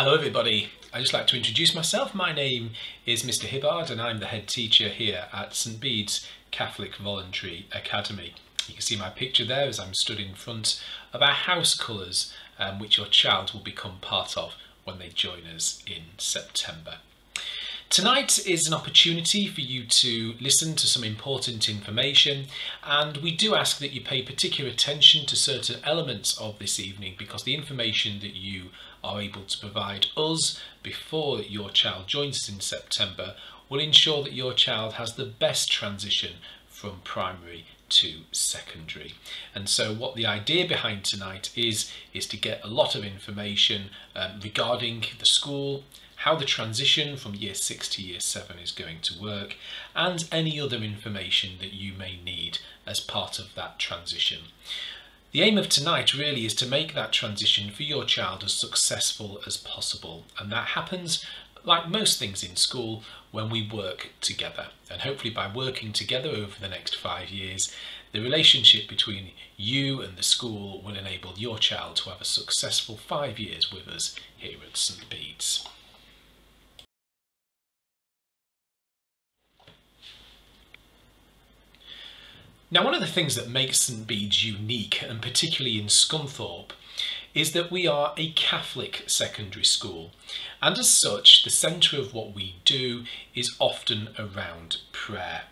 Hello everybody, I'd just like to introduce myself. My name is Mr Hibbard and I'm the head teacher here at St Bede's Catholic Voluntary Academy. You can see my picture there as I'm stood in front of our house colours um, which your child will become part of when they join us in September. Tonight is an opportunity for you to listen to some important information and we do ask that you pay particular attention to certain elements of this evening because the information that you are able to provide us before your child joins us in September will ensure that your child has the best transition from primary to secondary. And so what the idea behind tonight is, is to get a lot of information um, regarding the school, how the transition from year 6 to year 7 is going to work, and any other information that you may need as part of that transition. The aim of tonight really is to make that transition for your child as successful as possible, and that happens like most things in school when we work together. And hopefully by working together over the next five years, the relationship between you and the school will enable your child to have a successful five years with us here at St Bede's. Now, one of the things that makes St Bede's unique, and particularly in Scunthorpe, is that we are a Catholic secondary school, and as such, the centre of what we do is often around prayer.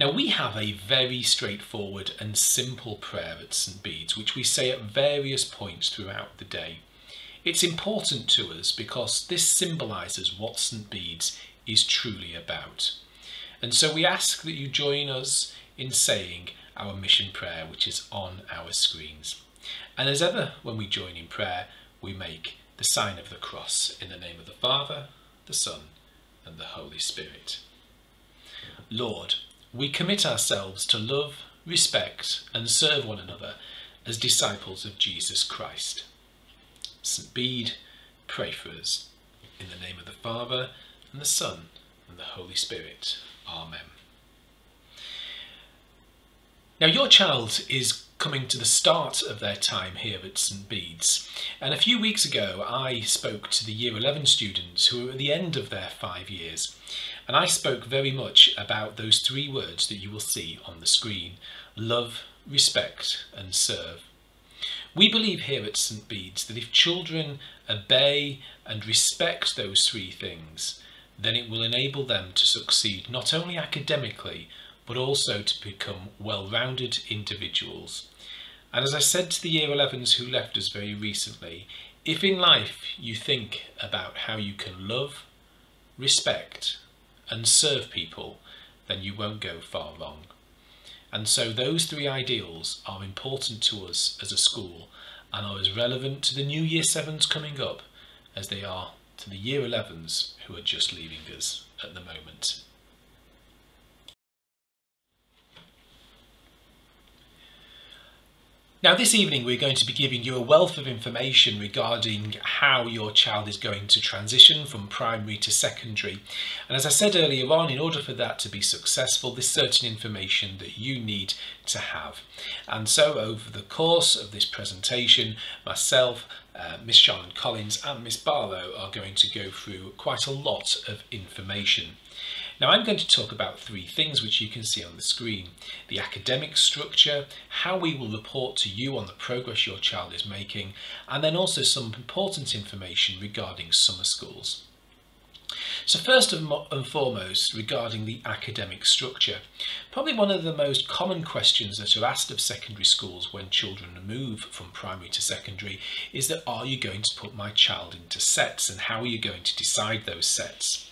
Now, we have a very straightforward and simple prayer at St Bede's, which we say at various points throughout the day. It's important to us because this symbolises what St Bede's is truly about. And so we ask that you join us in saying our mission prayer, which is on our screens. And as ever, when we join in prayer, we make the sign of the cross in the name of the Father, the Son, and the Holy Spirit. Lord, we commit ourselves to love, respect, and serve one another as disciples of Jesus Christ. St. Bede, pray for us. In the name of the Father, and the Son, and the Holy Spirit. Amen. Now, your child is coming to the start of their time here at St Bede's. And a few weeks ago, I spoke to the Year 11 students who are at the end of their five years. And I spoke very much about those three words that you will see on the screen love, respect, and serve. We believe here at St Bede's that if children obey and respect those three things, then it will enable them to succeed not only academically but also to become well-rounded individuals. And as I said to the Year 11s who left us very recently, if in life you think about how you can love, respect and serve people, then you won't go far wrong. And so those three ideals are important to us as a school and are as relevant to the new Year 7s coming up as they are to the Year 11s who are just leaving us at the moment. Now this evening we're going to be giving you a wealth of information regarding how your child is going to transition from primary to secondary. And as I said earlier on, in order for that to be successful, there's certain information that you need to have. And so over the course of this presentation, myself, uh, Miss Charlotte Collins and Miss Barlow are going to go through quite a lot of information. Now I'm going to talk about three things which you can see on the screen. The academic structure, how we will report to you on the progress your child is making, and then also some important information regarding summer schools. So first and foremost, regarding the academic structure, probably one of the most common questions that are asked of secondary schools when children move from primary to secondary is that are you going to put my child into sets and how are you going to decide those sets?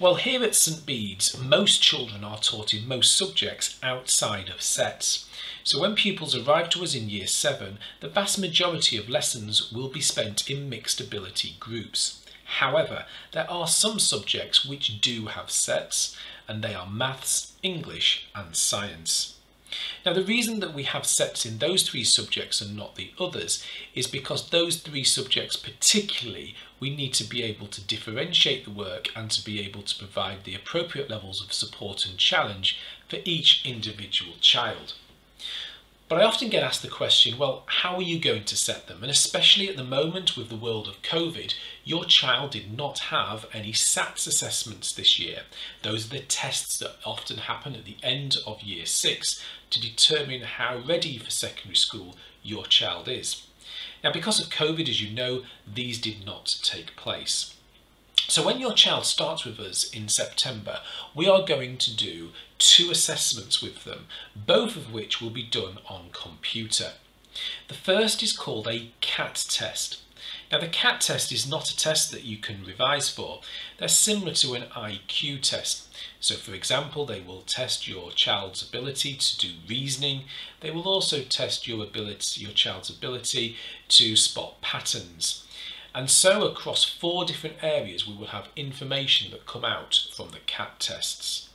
Well, here at St Bede's, most children are taught in most subjects outside of sets. So when pupils arrive to us in Year 7, the vast majority of lessons will be spent in mixed ability groups. However, there are some subjects which do have sets, and they are maths, English and science. Now the reason that we have sets in those three subjects and not the others is because those three subjects particularly we need to be able to differentiate the work and to be able to provide the appropriate levels of support and challenge for each individual child. But I often get asked the question, well, how are you going to set them? And especially at the moment with the world of COVID, your child did not have any SATs assessments this year. Those are the tests that often happen at the end of year six to determine how ready for secondary school your child is. Now, because of COVID, as you know, these did not take place. So when your child starts with us in September, we are going to do two assessments with them, both of which will be done on computer. The first is called a CAT test. Now the CAT test is not a test that you can revise for. They're similar to an IQ test. So for example, they will test your child's ability to do reasoning. They will also test your ability, your child's ability to spot patterns. And so across four different areas, we will have information that come out from the CAT tests.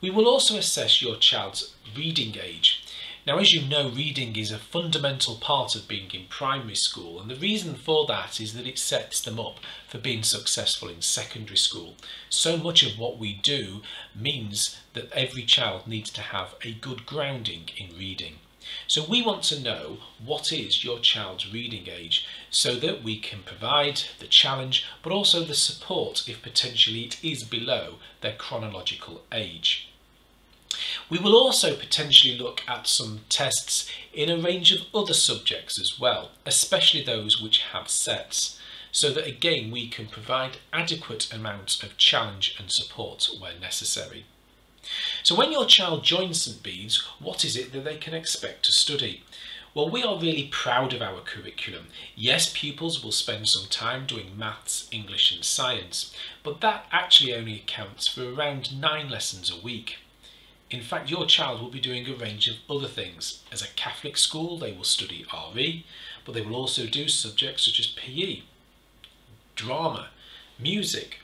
We will also assess your child's reading age. Now, as you know, reading is a fundamental part of being in primary school, and the reason for that is that it sets them up for being successful in secondary school. So much of what we do means that every child needs to have a good grounding in reading. So we want to know what is your child's reading age so that we can provide the challenge but also the support if potentially it is below their chronological age. We will also potentially look at some tests in a range of other subjects as well, especially those which have sets, so that again we can provide adequate amounts of challenge and support where necessary. So when your child joins St Bede's, what is it that they can expect to study? Well, we are really proud of our curriculum. Yes, pupils will spend some time doing maths, English and science, but that actually only accounts for around nine lessons a week. In fact, your child will be doing a range of other things. As a Catholic school, they will study RE, but they will also do subjects such as PE, drama, music,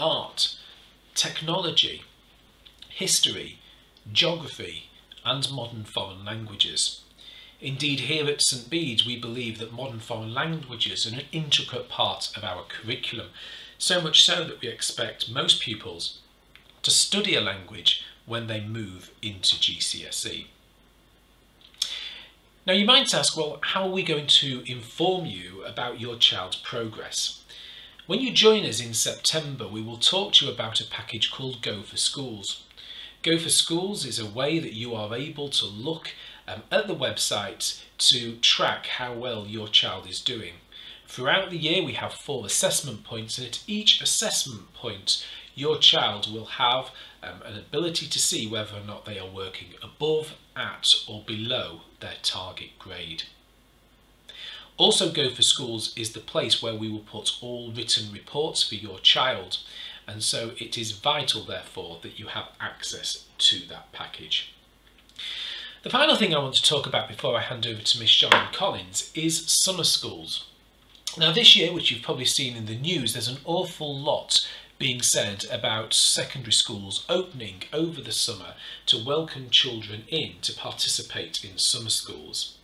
art, technology, history, geography and modern foreign languages. Indeed, here at St Bede's we believe that modern foreign languages are an intricate part of our curriculum, so much so that we expect most pupils to study a language when they move into GCSE. Now you might ask, well, how are we going to inform you about your child's progress? When you join us in September, we will talk to you about a package called Go for Schools. Go for Schools is a way that you are able to look um, at the website to track how well your child is doing. Throughout the year we have four assessment points and at each assessment point your child will have um, an ability to see whether or not they are working above, at or below their target grade. Also Go for Schools is the place where we will put all written reports for your child and so it is vital therefore that you have access to that package. The final thing I want to talk about before I hand over to Miss Charlotte Collins is summer schools. Now this year, which you've probably seen in the news, there's an awful lot being said about secondary schools opening over the summer to welcome children in to participate in summer schools.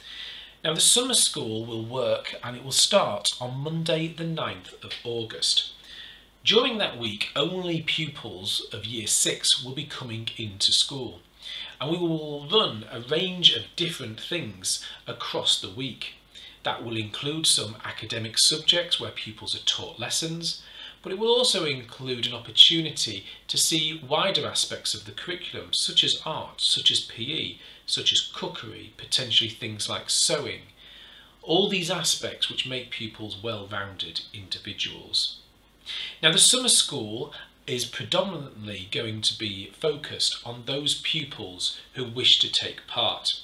Now the summer school will work and it will start on Monday the 9th of August. During that week, only pupils of Year 6 will be coming into school and we will run a range of different things across the week. That will include some academic subjects where pupils are taught lessons, but it will also include an opportunity to see wider aspects of the curriculum, such as art, such as PE, such as cookery, potentially things like sewing. All these aspects which make pupils well-rounded individuals. Now the summer school is predominantly going to be focused on those pupils who wish to take part.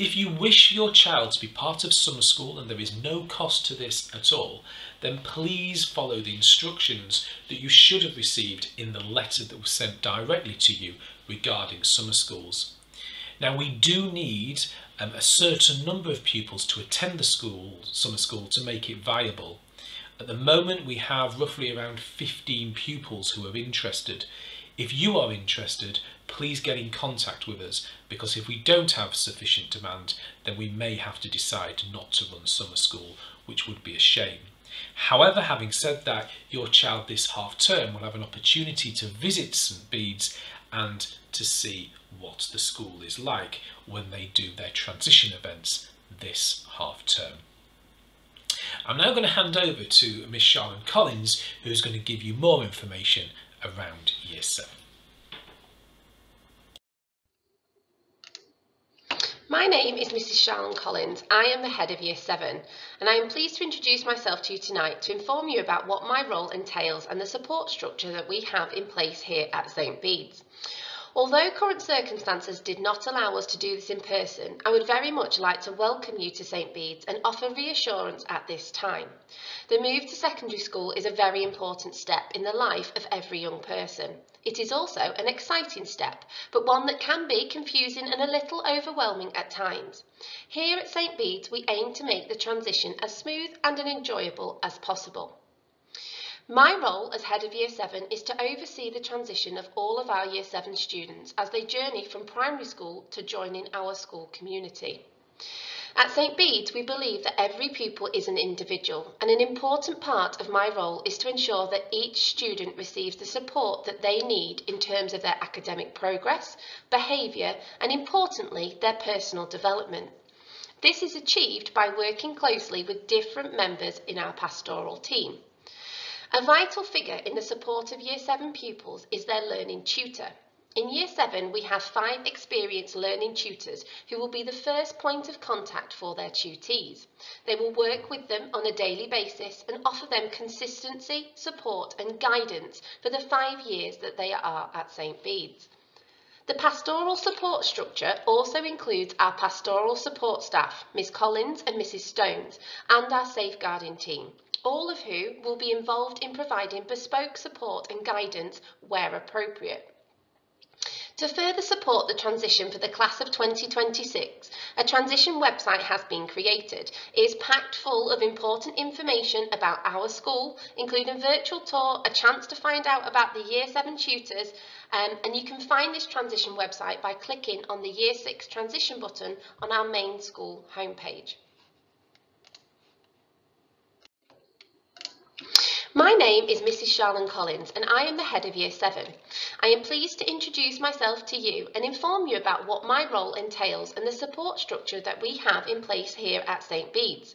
If you wish your child to be part of summer school and there is no cost to this at all, then please follow the instructions that you should have received in the letter that was sent directly to you regarding summer schools. Now we do need um, a certain number of pupils to attend the school, summer school to make it viable. At the moment we have roughly around 15 pupils who are interested. If you are interested, please get in contact with us because if we don't have sufficient demand, then we may have to decide not to run summer school, which would be a shame. However, having said that, your child this half term will have an opportunity to visit St Bede's and to see what the school is like when they do their transition events this half term. I'm now going to hand over to Miss Charlotte Collins who's going to give you more information around Year 7. My name is Mrs Charlotte Collins. I am the head of Year 7 and I am pleased to introduce myself to you tonight to inform you about what my role entails and the support structure that we have in place here at St Bede's. Although current circumstances did not allow us to do this in person, I would very much like to welcome you to St Bede's and offer reassurance at this time. The move to secondary school is a very important step in the life of every young person. It is also an exciting step, but one that can be confusing and a little overwhelming at times. Here at St Bede's, we aim to make the transition as smooth and as enjoyable as possible. My role as head of Year 7 is to oversee the transition of all of our Year 7 students as they journey from primary school to joining our school community. At St Bede's, we believe that every pupil is an individual and an important part of my role is to ensure that each student receives the support that they need in terms of their academic progress, behaviour and importantly their personal development. This is achieved by working closely with different members in our pastoral team. A vital figure in the support of Year 7 pupils is their learning tutor. In Year 7, we have five experienced learning tutors who will be the first point of contact for their tutees. They will work with them on a daily basis and offer them consistency, support and guidance for the five years that they are at St Bede's. The pastoral support structure also includes our pastoral support staff, Miss Collins and Mrs Stones, and our safeguarding team all of who will be involved in providing bespoke support and guidance where appropriate. To further support the transition for the class of 2026, a transition website has been created. It is packed full of important information about our school, including virtual tour, a chance to find out about the Year 7 tutors, um, and you can find this transition website by clicking on the Year 6 transition button on our main school homepage. My name is Mrs Charlotte Collins and I am the head of Year 7. I am pleased to introduce myself to you and inform you about what my role entails and the support structure that we have in place here at St Bede's.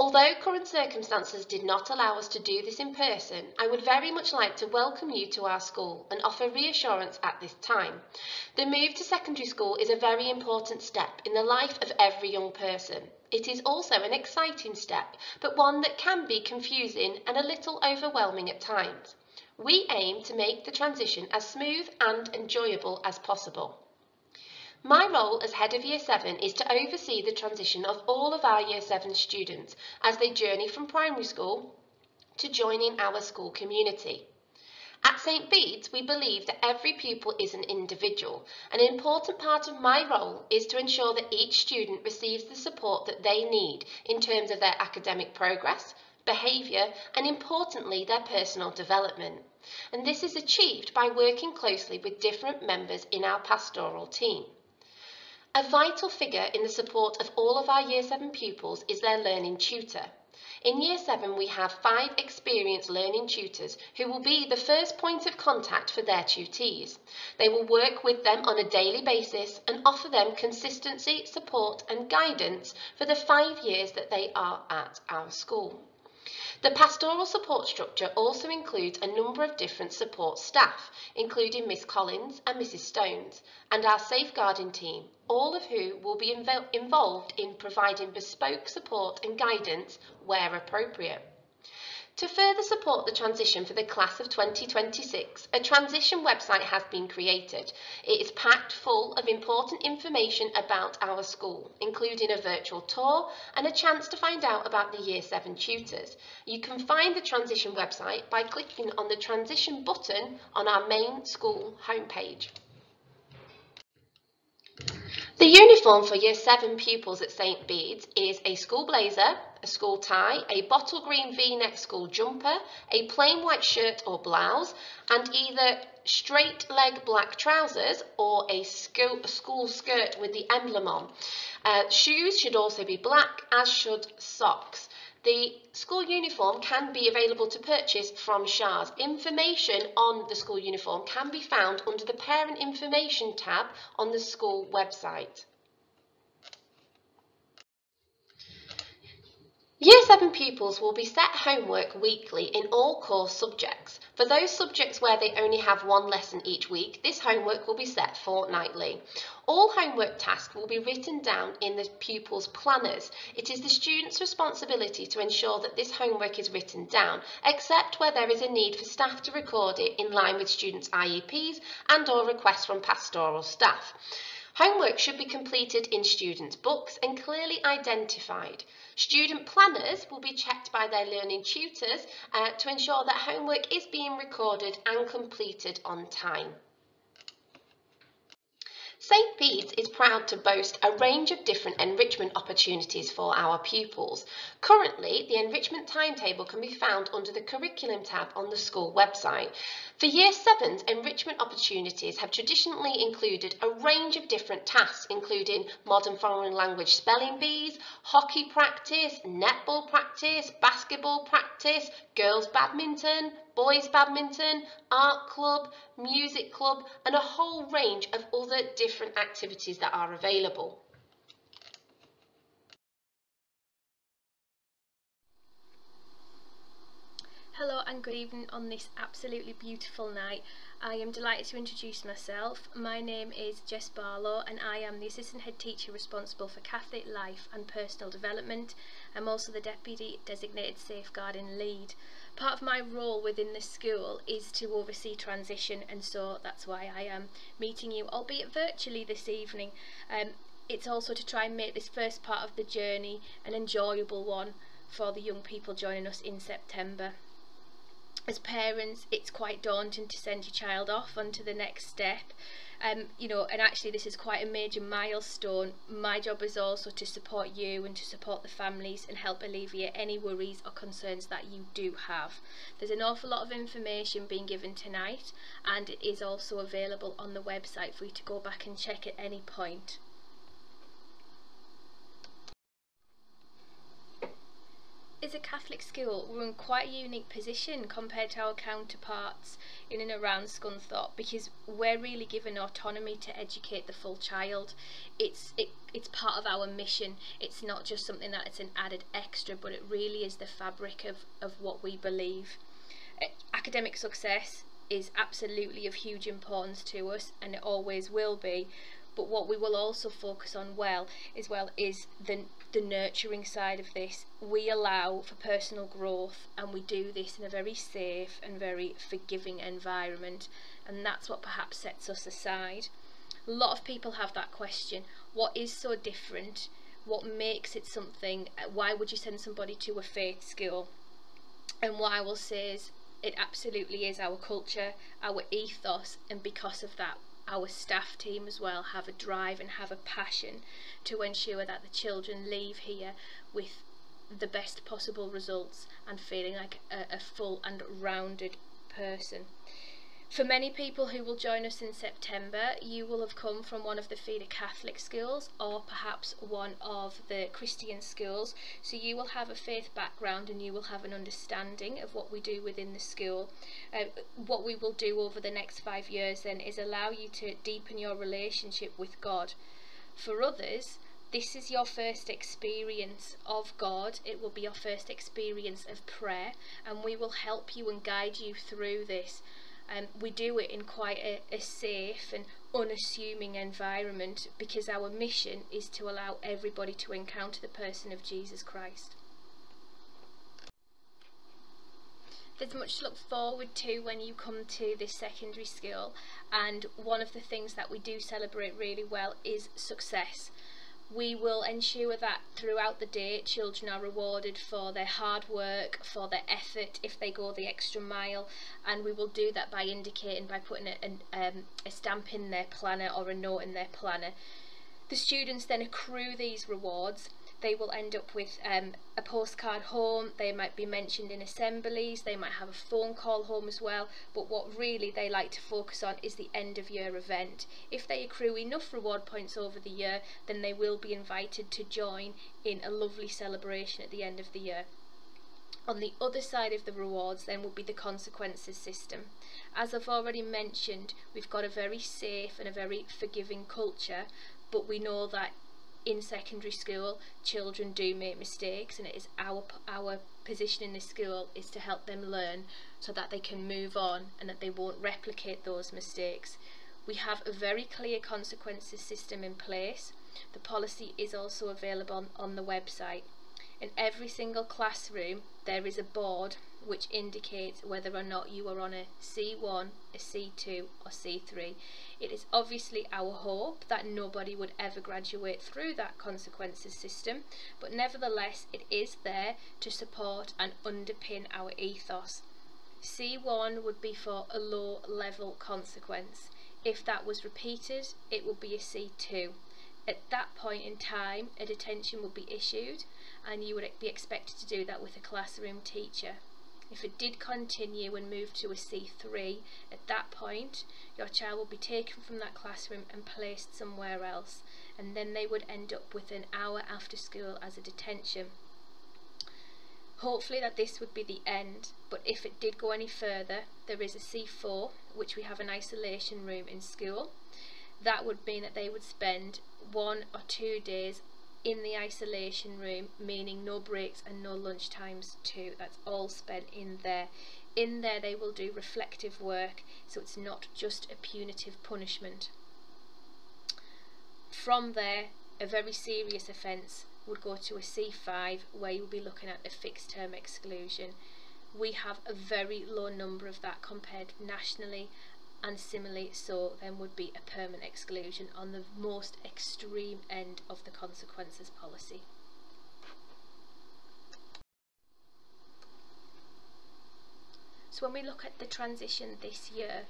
Although current circumstances did not allow us to do this in person, I would very much like to welcome you to our school and offer reassurance at this time. The move to secondary school is a very important step in the life of every young person. It is also an exciting step, but one that can be confusing and a little overwhelming at times. We aim to make the transition as smooth and enjoyable as possible. My role as head of Year 7 is to oversee the transition of all of our Year 7 students as they journey from primary school to joining our school community. At St Bede's, we believe that every pupil is an individual. An important part of my role is to ensure that each student receives the support that they need in terms of their academic progress, behaviour and importantly their personal development. And this is achieved by working closely with different members in our pastoral team. A vital figure in the support of all of our Year 7 pupils is their learning tutor. In Year 7 we have five experienced learning tutors who will be the first point of contact for their tutees. They will work with them on a daily basis and offer them consistency, support and guidance for the five years that they are at our school. The pastoral support structure also includes a number of different support staff, including Miss Collins and Mrs Stones, and our safeguarding team, all of who will be inv involved in providing bespoke support and guidance where appropriate. To further support the transition for the class of 2026, a transition website has been created. It is packed full of important information about our school, including a virtual tour and a chance to find out about the Year 7 tutors. You can find the transition website by clicking on the transition button on our main school homepage. The uniform for Year 7 pupils at St Bede's is a school blazer, school tie, a bottle green v-neck school jumper, a plain white shirt or blouse, and either straight leg black trousers or a school skirt with the emblem on. Uh, shoes should also be black, as should socks. The school uniform can be available to purchase from SHARS. Information on the school uniform can be found under the Parent Information tab on the school website. Year 7 pupils will be set homework weekly in all course subjects. For those subjects where they only have one lesson each week, this homework will be set fortnightly. All homework tasks will be written down in the pupils' planners. It is the student's responsibility to ensure that this homework is written down, except where there is a need for staff to record it in line with students' IEPs and or requests from pastoral staff. Homework should be completed in students' books and clearly identified. Student planners will be checked by their learning tutors uh, to ensure that homework is being recorded and completed on time. St Bede's is proud to boast a range of different enrichment opportunities for our pupils. Currently, the enrichment timetable can be found under the Curriculum tab on the school website. For Year 7's, enrichment opportunities have traditionally included a range of different tasks, including modern foreign language spelling bees, hockey practice, netball practice, basketball practice, girls badminton, boys badminton, art club, music club and a whole range of other different activities that are available. Hello and good evening on this absolutely beautiful night. I am delighted to introduce myself. My name is Jess Barlow and I am the Assistant Head Teacher responsible for Catholic Life and Personal Development. I'm also the Deputy Designated Safeguarding Lead. Part of my role within the school is to oversee transition and so that's why I am meeting you, albeit virtually this evening. Um, it's also to try and make this first part of the journey an enjoyable one for the young people joining us in September as parents it's quite daunting to send your child off onto the next step. Um, you know and actually this is quite a major milestone. My job is also to support you and to support the families and help alleviate any worries or concerns that you do have. There's an awful lot of information being given tonight and it is also available on the website for you to go back and check at any point is a Catholic school, we're in quite a unique position compared to our counterparts in and around Scunthorpe because we're really given autonomy to educate the full child. It's it, it's part of our mission. It's not just something that it's an added extra, but it really is the fabric of, of what we believe. Academic success is absolutely of huge importance to us and it always will be but what we will also focus on well as well is the the nurturing side of this we allow for personal growth and we do this in a very safe and very forgiving environment. And that's what perhaps sets us aside. A lot of people have that question what is so different? What makes it something? Why would you send somebody to a faith school? And what I will say is it absolutely is our culture our ethos and because of that our staff team as well have a drive and have a passion to ensure that the children leave here with the best possible results and feeling like a, a full and rounded person. For many people who will join us in September, you will have come from one of the feeder Catholic schools or perhaps one of the Christian schools. So you will have a faith background and you will have an understanding of what we do within the school. Uh, what we will do over the next five years then is allow you to deepen your relationship with God. For others, this is your first experience of God. It will be your first experience of prayer, and we will help you and guide you through this um, we do it in quite a, a safe and unassuming environment because our mission is to allow everybody to encounter the person of Jesus Christ. There's much to look forward to when you come to this secondary school and one of the things that we do celebrate really well is success We will ensure that throughout the day children are rewarded for their hard work, for their effort if they go the extra mile and we will do that by indicating by putting a, a, um, a stamp in their planner or a note in their planner. The students then accrue these rewards they will end up with um, a postcard home, they might be mentioned in assemblies, they might have a phone call home as well, but what really they like to focus on is the end of year event. If they accrue enough reward points over the year, then they will be invited to join in a lovely celebration at the end of the year. On the other side of the rewards then would be the consequences system. As I've already mentioned, we've got a very safe and a very forgiving culture, but we know that in secondary school children do make mistakes and it is our our position in the school is to help them learn so that they can move on and that they won't replicate those mistakes. We have a very clear consequences system in place. The policy is also available on, on the website. In every single classroom there is a board which indicates whether or not you are on a C1, a C2 or C3. It is obviously our hope that nobody would ever graduate through that consequences system, but nevertheless it is there to support and underpin our ethos. C1 would be for a low level consequence. If that was repeated, it would be a C2. At that point in time, a detention would be issued and you would be expected to do that with a classroom teacher. If it did continue and move to a C3, at that point your child will be taken from that classroom and placed somewhere else and then they would end up with an hour after school as a detention. Hopefully that this would be the end, but if it did go any further, there is a C4, which we have an isolation room in school. That would mean that they would spend one or two days in the isolation room, meaning no breaks and no lunch times too. That's all spent in there. In there they will do reflective work, so it's not just a punitive punishment. From there, a very serious offence would go to a C5 where you'll be looking at a fixed term exclusion. We have a very low number of that compared nationally and similarly so then would be a permanent exclusion on the most extreme end of the consequences policy. So when we look at the transition this year,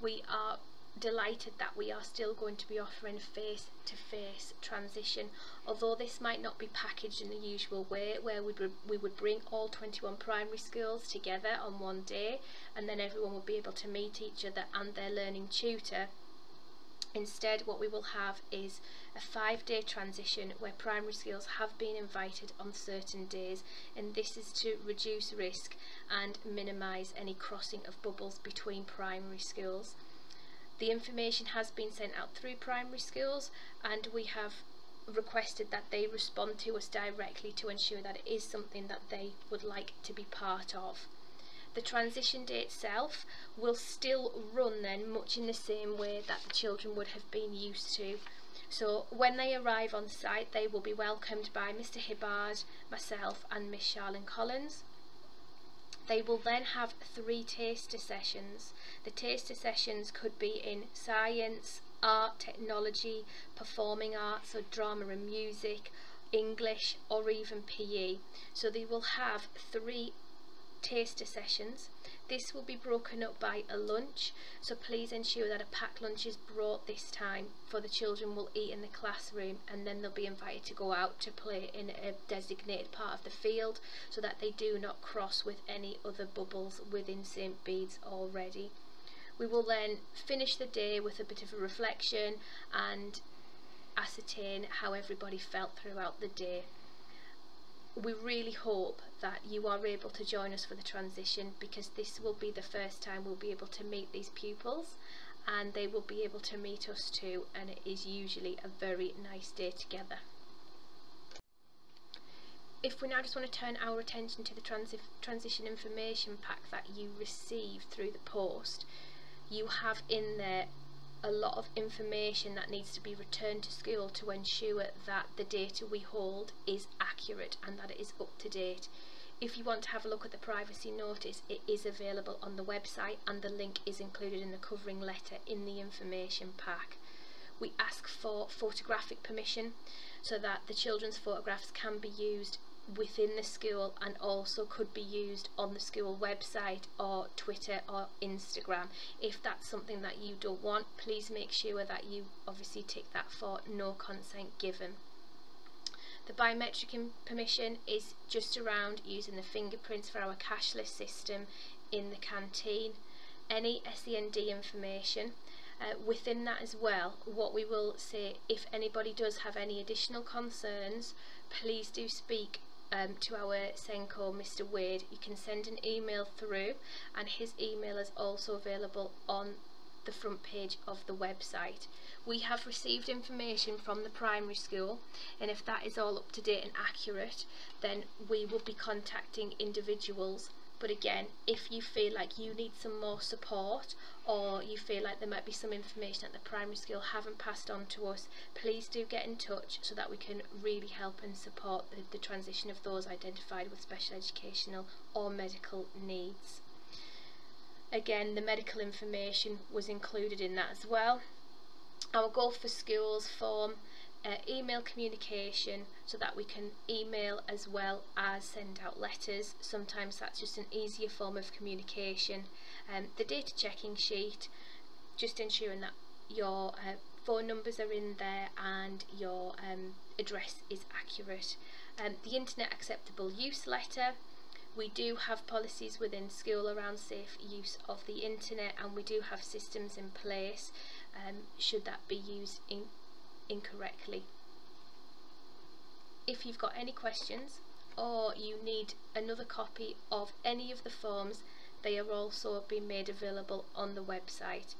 we are delighted that we are still going to be offering face-to-face -face transition although this might not be packaged in the usual way where we we would bring all 21 primary schools together on one day and then everyone would be able to meet each other and their learning tutor Instead, what we will have is a five-day transition where primary schools have been invited on certain days and this is to reduce risk and minimise any crossing of bubbles between primary schools. The information has been sent out through primary schools and we have requested that they respond to us directly to ensure that it is something that they would like to be part of. The transition day itself will still run then much in the same way that the children would have been used to. So when they arrive on site they will be welcomed by Mr Hibbard, myself and Miss Charlotte Collins. They will then have three taster sessions. The taster sessions could be in science, art, technology, performing arts, or drama and music, English or even PE. So they will have three taster sessions. This will be broken up by a lunch, so please ensure that a packed lunch is brought this time for the children will eat in the classroom and then they'll be invited to go out to play in a designated part of the field so that they do not cross with any other bubbles within St Bede's already. We will then finish the day with a bit of a reflection and ascertain how everybody felt throughout the day we really hope that you are able to join us for the transition because this will be the first time we'll be able to meet these pupils and they will be able to meet us too and it is usually a very nice day together. If we now just want to turn our attention to the transi transition information pack that you received through the post, you have in there a lot of information that needs to be returned to school to ensure that the data we hold is accurate and that it is up to date. If you want to have a look at the privacy notice, it is available on the website and the link is included in the covering letter in the information pack. We ask for photographic permission so that the children's photographs can be used within the school and also could be used on the school website or Twitter or Instagram. If that's something that you don't want, please make sure that you obviously tick that for no consent given. The biometric permission is just around using the fingerprints for our cashless system in the canteen. Any SEND information uh, within that as well, what we will say, if anybody does have any additional concerns, please do speak um, to our SENCO, Mr. Wade, you can send an email through and his email is also available on the front page of the website. We have received information from the primary school and if that is all up to date and accurate then we will be contacting individuals but again if you feel like you need some more support or you feel like there might be some information that the primary school haven't passed on to us please do get in touch so that we can really help and support the, the transition of those identified with special educational or medical needs. Again the medical information was included in that as well. Our Go for Schools form uh, email communication so that we can email as well as send out letters. Sometimes that's just an easier form of communication. Um, the data checking sheet, just ensuring that your uh, phone numbers are in there and your um, address is accurate. Um, the internet acceptable use letter, we do have policies within school around safe use of the internet and we do have systems in place um, should that be used in incorrectly. If you've got any questions or you need another copy of any of the forms, they are also being made available on the website.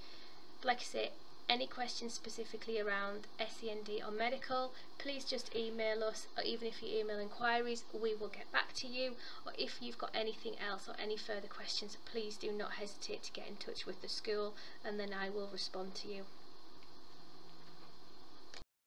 Like I say, any questions specifically around SEND or medical, please just email us or even if you email inquiries, we will get back to you. Or if you've got anything else or any further questions, please do not hesitate to get in touch with the school and then I will respond to you.